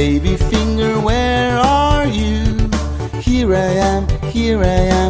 Baby finger, where are you? Here I am, here I am,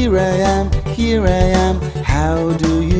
Here I am, here I am, how do you?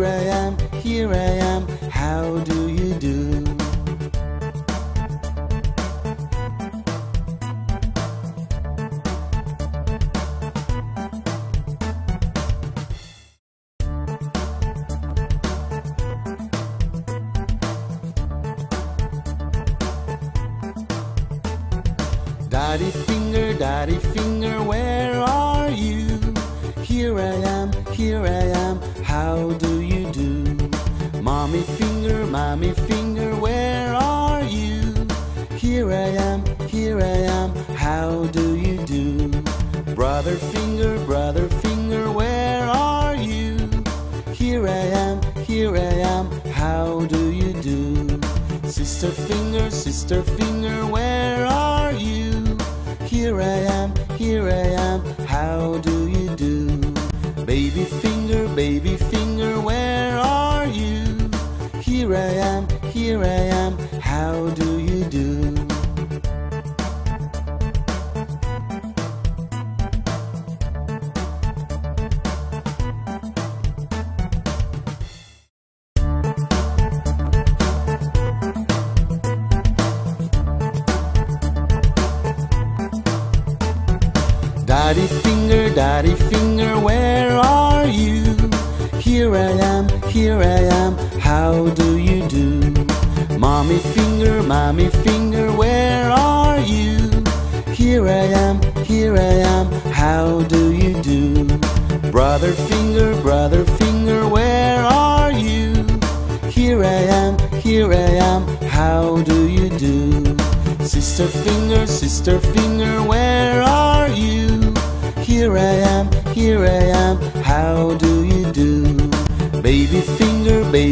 Here I am, here I am.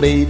be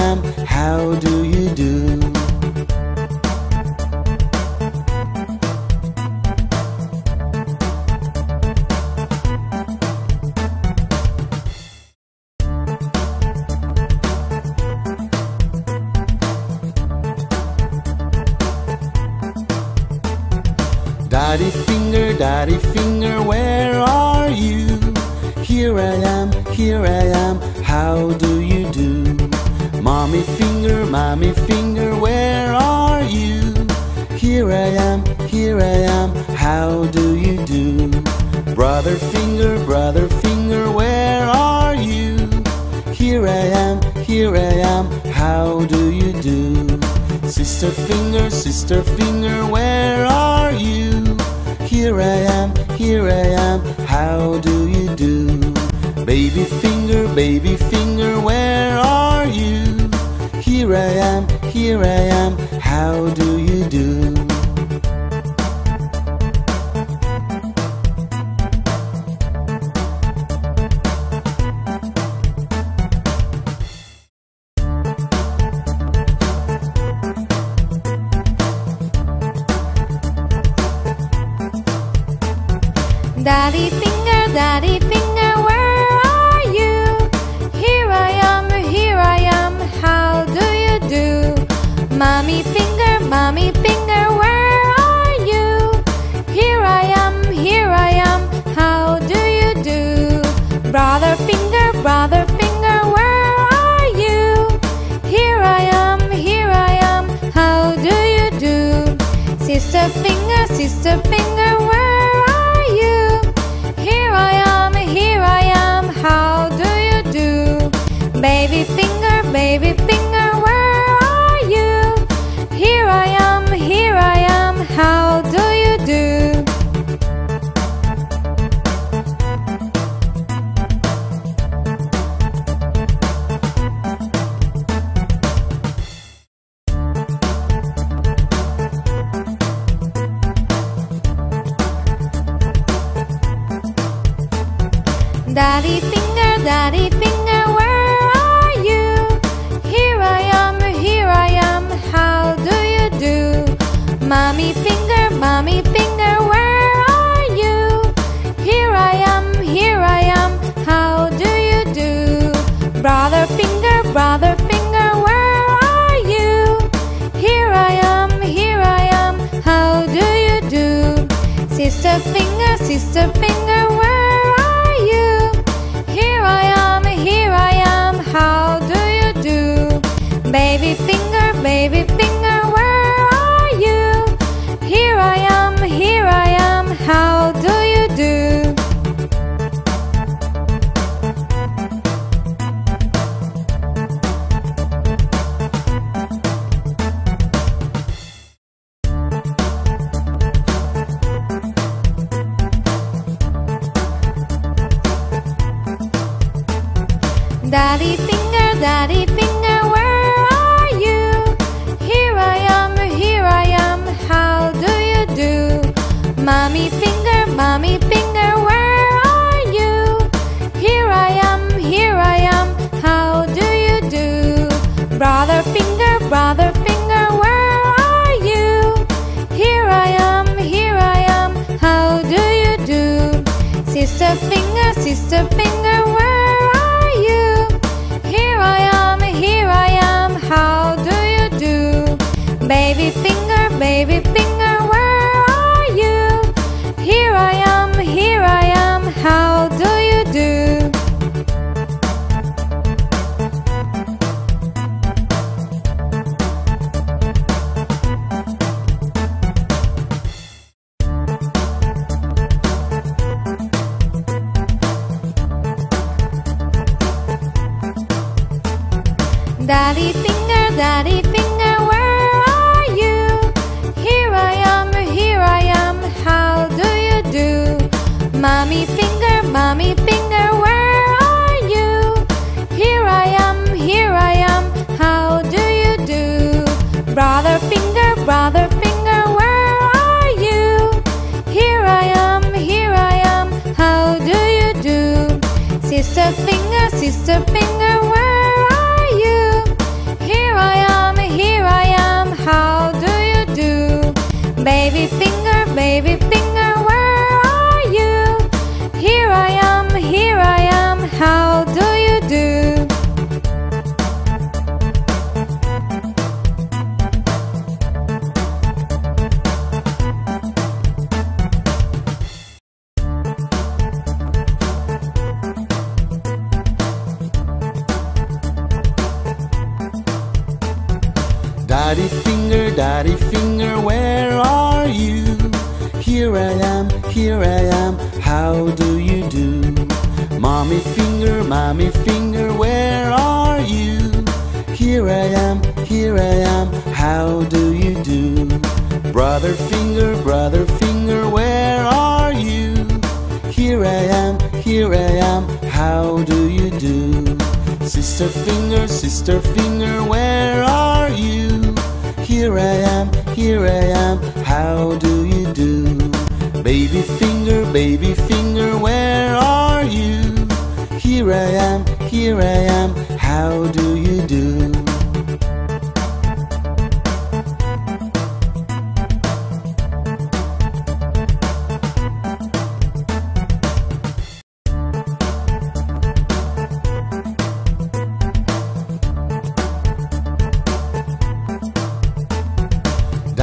finger, baby baby.